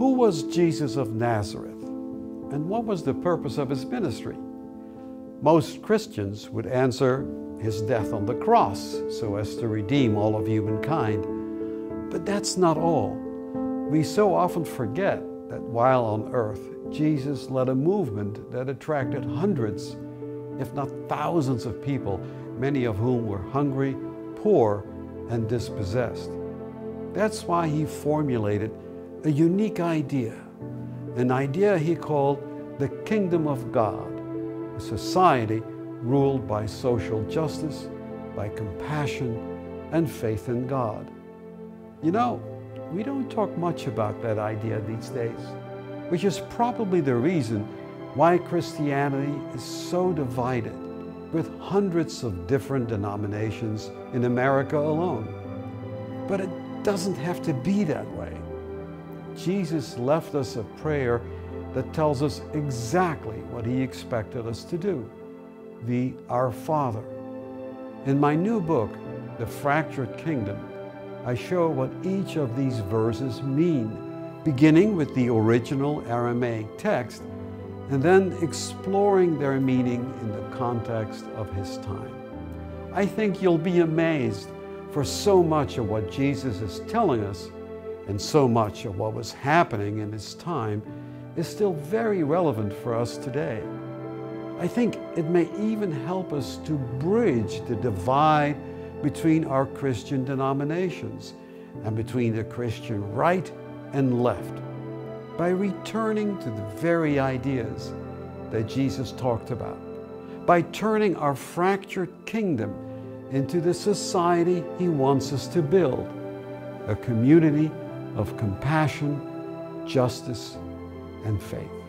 Who was Jesus of Nazareth? And what was the purpose of his ministry? Most Christians would answer his death on the cross so as to redeem all of humankind. But that's not all. We so often forget that while on earth, Jesus led a movement that attracted hundreds, if not thousands of people, many of whom were hungry, poor, and dispossessed. That's why he formulated a unique idea, an idea he called the kingdom of God, a society ruled by social justice, by compassion, and faith in God. You know, we don't talk much about that idea these days, which is probably the reason why Christianity is so divided with hundreds of different denominations in America alone. But it doesn't have to be that way. Jesus left us a prayer that tells us exactly what he expected us to do the Our Father. In my new book, The Fractured Kingdom, I show what each of these verses mean, beginning with the original Aramaic text and then exploring their meaning in the context of his time. I think you'll be amazed for so much of what Jesus is telling us and so much of what was happening in his time is still very relevant for us today. I think it may even help us to bridge the divide between our Christian denominations and between the Christian right and left by returning to the very ideas that Jesus talked about, by turning our fractured kingdom into the society He wants us to build a community of compassion, justice, and faith.